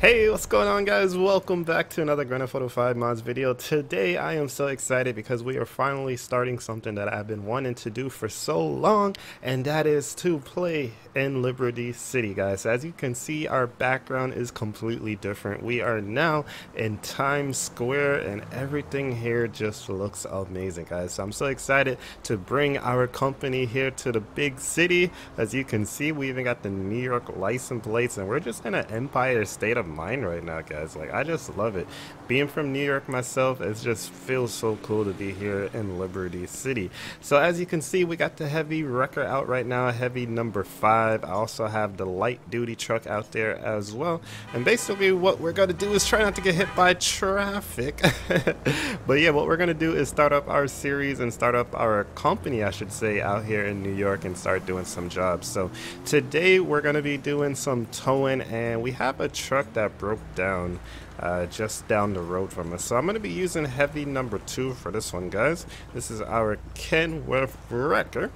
Hey, what's going on guys? Welcome back to another Auto 5 mods video. Today I am so excited because we are finally starting something that I've been wanting to do for so long and that is to play in Liberty City guys. As you can see our background is completely different. We are now in Times Square and everything here just looks amazing guys. So I'm so excited to bring our company here to the big city. As you can see we even got the New York license plates and we're just in an Empire State of mind right now, guys. Like, I just love it. Being from New York myself, it just feels so cool to be here in Liberty City. So as you can see, we got the heavy wrecker out right now, heavy number five. I also have the light duty truck out there as well. And basically what we're gonna do is try not to get hit by traffic. but yeah, what we're gonna do is start up our series and start up our company, I should say, out here in New York and start doing some jobs. So today we're gonna be doing some towing and we have a truck that broke down uh, just down the road from us. So I'm going to be using heavy number two for this one, guys. This is our Kenworth Wrecker,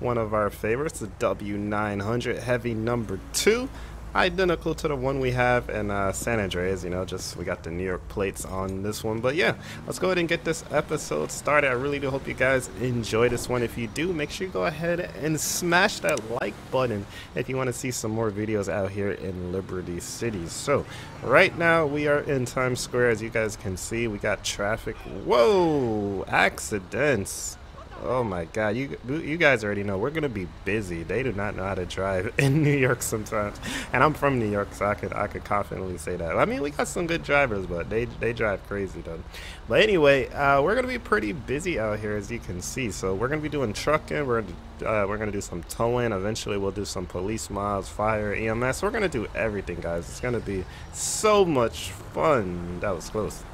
one of our favorites, the W900 heavy number two identical to the one we have in uh, San Andreas, you know, just we got the New York plates on this one. But yeah, let's go ahead and get this episode started. I really do hope you guys enjoy this one. If you do, make sure you go ahead and smash that like button if you want to see some more videos out here in Liberty City. So right now we are in Times Square. As you guys can see, we got traffic. Whoa, accidents. Oh my god, you you guys already know we're gonna be busy. They do not know how to drive in New York sometimes, and I'm from New York, so I could I could confidently say that. I mean, we got some good drivers, but they they drive crazy though. But anyway, uh, we're gonna be pretty busy out here, as you can see. So we're gonna be doing trucking. We're uh, we're gonna do some towing. Eventually, we'll do some police miles, fire, EMS. We're gonna do everything, guys. It's gonna be so much fun. That was close.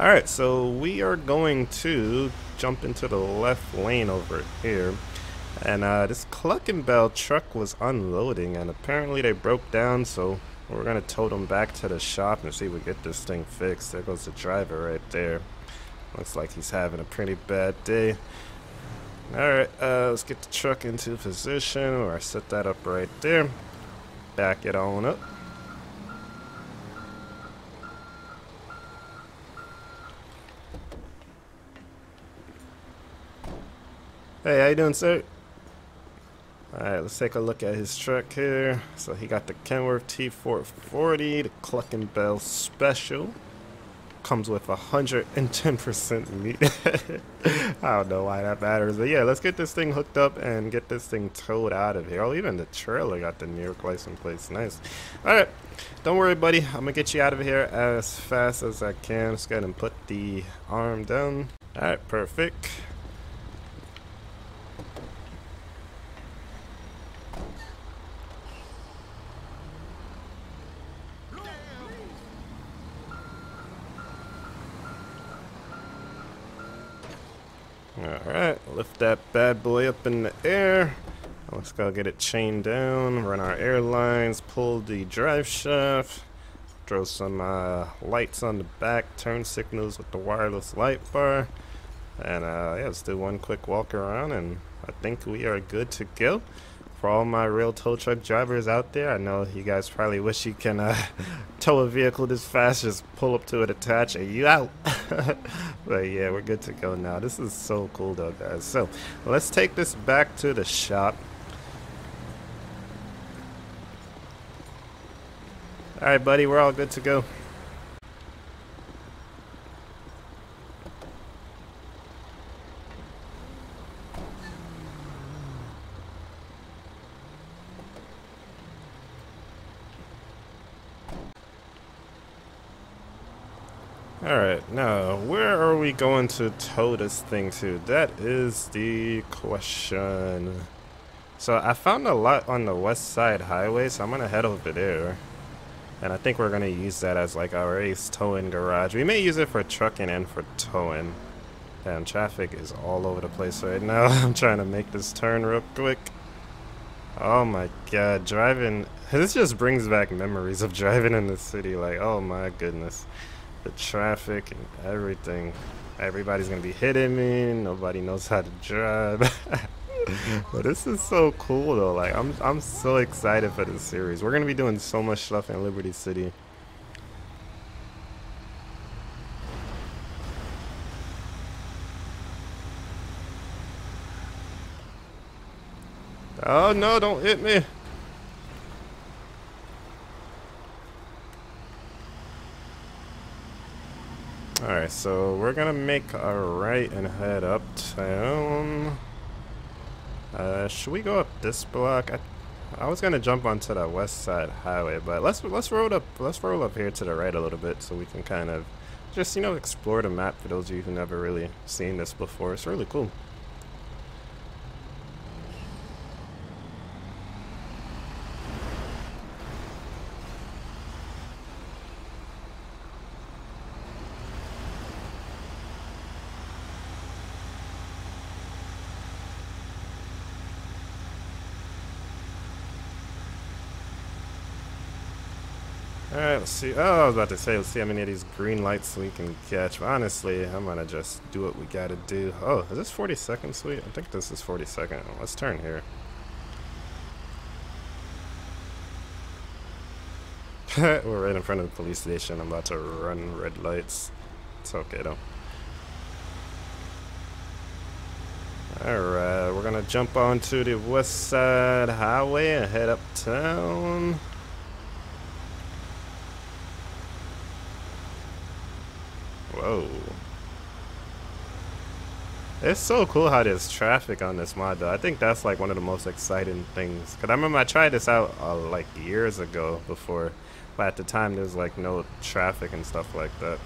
Alright, so we are going to jump into the left lane over here. And uh, this Cluckin' Bell truck was unloading and apparently they broke down so we're going to tow them back to the shop and see if we get this thing fixed. There goes the driver right there. Looks like he's having a pretty bad day. Alright, uh, let's get the truck into position or I set that up right there. Back it on up. Hey, how you doing, sir? Alright, let's take a look at his truck here. So he got the Kenworth T440, the Cluckin' Bell Special. Comes with 110% meat. I don't know why that matters. But yeah, let's get this thing hooked up and get this thing towed out of here. Oh, even the trailer got the New York license plates. Nice. Alright, don't worry, buddy. I'm to get you out of here as fast as I can. Let's go ahead and put the arm down. Alright, perfect. Alright, lift that bad boy up in the air. Let's go get it chained down, run our airlines, pull the drive shaft, throw some uh, lights on the back, turn signals with the wireless light bar. And uh, yeah, let's do one quick walk around and I think we are good to go for all my real tow truck drivers out there, I know you guys probably wish you can uh, tow a vehicle this fast, just pull up to it, attach, and you out. but yeah, we're good to go now. This is so cool though, guys. So let's take this back to the shop. All right, buddy, we're all good to go. Alright, now, where are we going to tow this thing to? That is the question. So, I found a lot on the west side highway, so I'm to head over there. And I think we're to use that as like our ace towing garage. We may use it for trucking and for towing. Damn, traffic is all over the place right now. I'm trying to make this turn real quick. Oh my god, driving... This just brings back memories of driving in the city. Like, oh my goodness the traffic and everything. Everybody's gonna be hitting me. Nobody knows how to drive. but this is so cool though. Like I'm I'm so excited for this series. We're gonna be doing so much stuff in Liberty City. Oh no, don't hit me. Alright, so we're gonna make a right and head uptown. Uh, should we go up this block? I, I was gonna jump onto the west side highway, but let's let's roll up let's roll up here to the right a little bit so we can kind of just you know explore the map for those of you who've never really seen this before. It's really cool. Alright, let's see. Oh, I was about to say, let's see how many of these green lights we can catch. But honestly, I'm gonna just do what we gotta do. Oh, is this 42nd Street? I think this is 42nd. Let's turn here. We're right in front of the police station. I'm about to run red lights. It's okay though. Alright, we're gonna jump onto the west side highway and head uptown. Whoa. It's so cool how there's traffic on this mod though. I think that's like one of the most exciting things. Cause I remember I tried this out uh, like years ago before, but at the time there was like no traffic and stuff like that.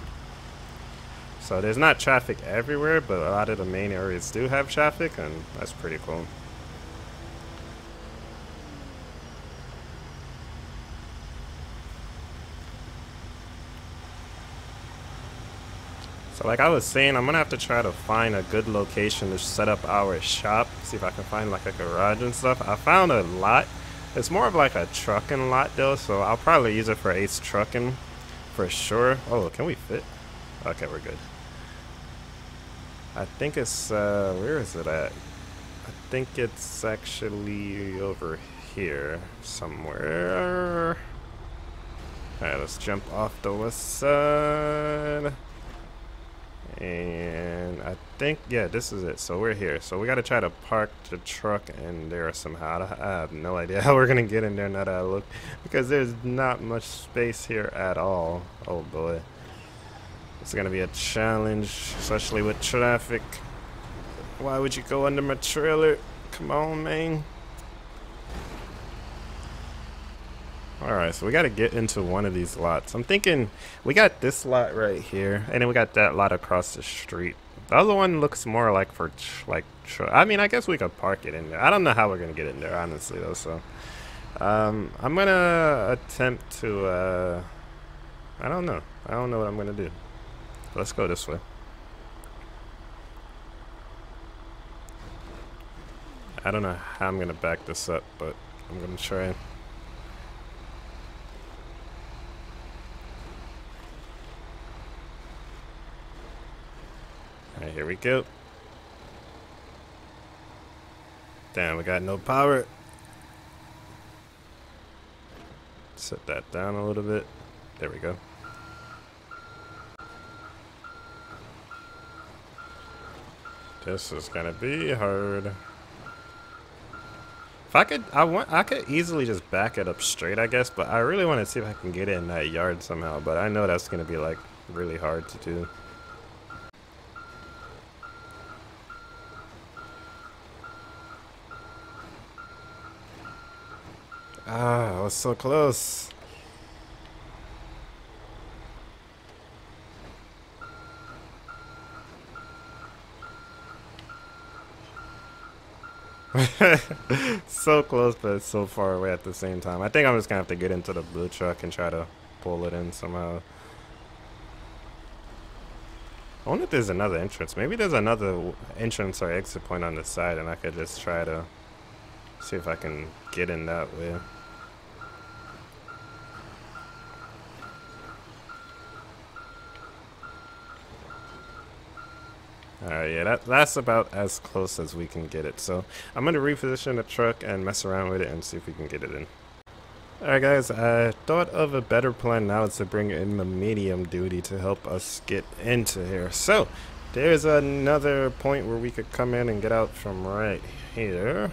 So there's not traffic everywhere, but a lot of the main areas do have traffic and that's pretty cool. So like I was saying, I'm gonna have to try to find a good location to set up our shop. See if I can find like a garage and stuff. I found a lot. It's more of like a trucking lot though, so I'll probably use it for Ace Trucking for sure. Oh, can we fit? Okay, we're good. I think it's, uh, where is it at? I think it's actually over here somewhere. Alright, let's jump off the west side. And I think, yeah, this is it. So we're here. So we got to try to park the truck in there somehow. I have no idea how we're to get in there now that I look. Because there's not much space here at all. Oh boy. It's to be a challenge, especially with traffic. Why would you go under my trailer? Come on, man. Alright, so we got to get into one of these lots. I'm thinking we got this lot right here, and then we got that lot across the street. The other one looks more like for, like, I mean, I guess we could park it in there. I don't know how we're going to get in there, honestly, though, so. Um, I'm going to attempt to, uh, I don't know. I don't know what I'm going to do. Let's go this way. I don't know how I'm going to back this up, but I'm going to try here we go. Damn, we got no power. Set that down a little bit. There we go. This is gonna be hard. If I could, I want, I could easily just back it up straight, I guess, but I really want to see if I can get it in that yard somehow, but I know that's gonna be like really hard to do. Ah, I was so close. so close, but so far away at the same time. I think I'm just gonna have to get into the blue truck and try to pull it in somehow. I wonder if there's another entrance. Maybe there's another entrance or exit point on the side, and I could just try to see if I can get in that way. Alright, yeah, that, that's about as close as we can get it. So I'm going to reposition the truck and mess around with it and see if we can get it in. Alright guys, I thought of a better plan now is to bring in the medium duty to help us get into here. So, there's another point where we could come in and get out from right here.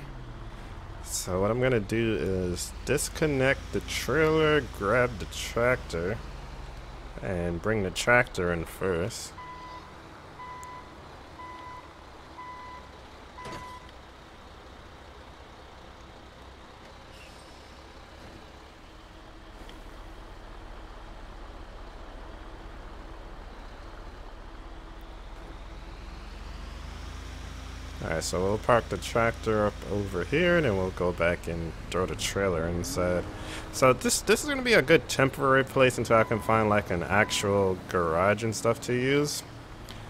So what I'm going to do is disconnect the trailer, grab the tractor, and bring the tractor in first. Alright, so we'll park the tractor up over here and then we'll go back and throw the trailer inside. So this this is going to be a good temporary place until I can find like an actual garage and stuff to use.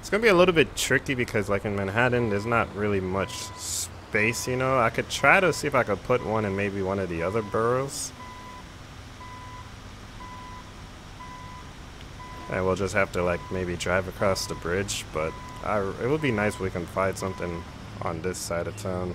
It's going to be a little bit tricky because like in Manhattan there's not really much space, you know. I could try to see if I could put one in maybe one of the other boroughs. And we'll just have to like maybe drive across the bridge, but I, it would be nice if we can find something on this side of town.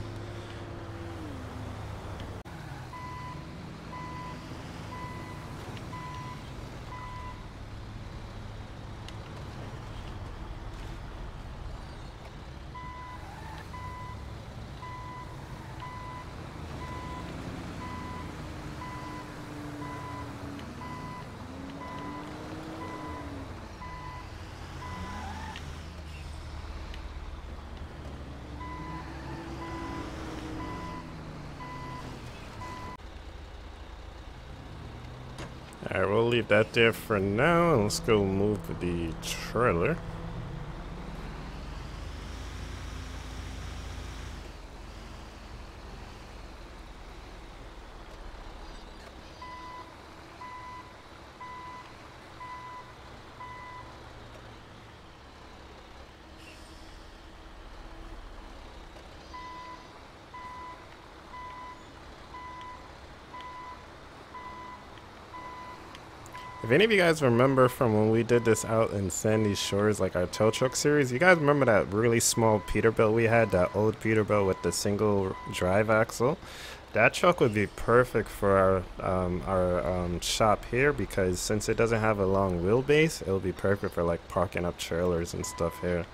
Alright, we'll leave that there for now, and let's go move the trailer. If any of you guys remember from when we did this out in Sandy Shores, like our tow truck series, you guys remember that really small Peterbilt we had, that old Peterbilt with the single drive axle? That truck would be perfect for our, um, our um, shop here because since it doesn't have a long wheelbase, it'll be perfect for like parking up trailers and stuff here.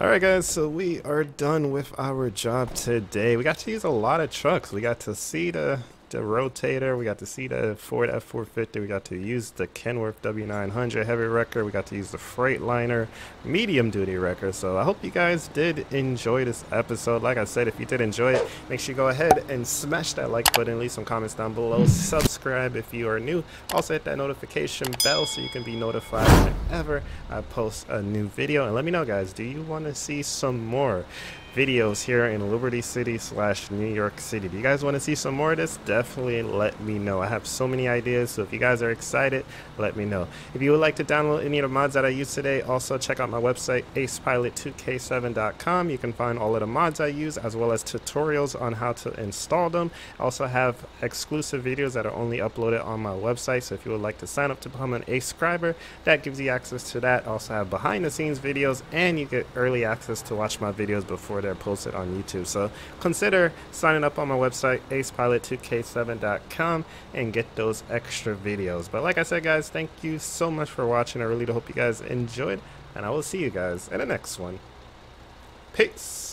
Alright guys, so we are done with our job today. We got to use a lot of trucks. We got to see the the rotator. We got to see the Ford F450. We got to use the Kenworth W900 heavy wrecker. We got to use the Freightliner medium duty wrecker. So I hope you guys did enjoy this episode. Like I said, if you did enjoy it, make sure you go ahead and smash that like button. Leave some comments down below. Subscribe if you are new. Also hit that notification bell so you can be notified whenever I post a new video. And let me know guys, do you want to see some more videos here in Liberty City slash New York City. If you guys want to see some more of this, definitely let me know. I have so many ideas, so if you guys are excited, let me know. If you would like to download any of the mods that I use today, also check out my website, acepilot2k7.com. You can find all of the mods I use, as well as tutorials on how to install them. I also have exclusive videos that are only uploaded on my website, so if you would like to sign up to become an ACE subscriber, that gives you access to that. I also have behind the scenes videos, and you get early access to watch my videos before they're posted on YouTube. So consider signing up on my website, acepilot2k7.com, and get those extra videos. But like I said, guys, thank you so much for watching. I really do hope you guys enjoyed, and I will see you guys in the next one. Peace.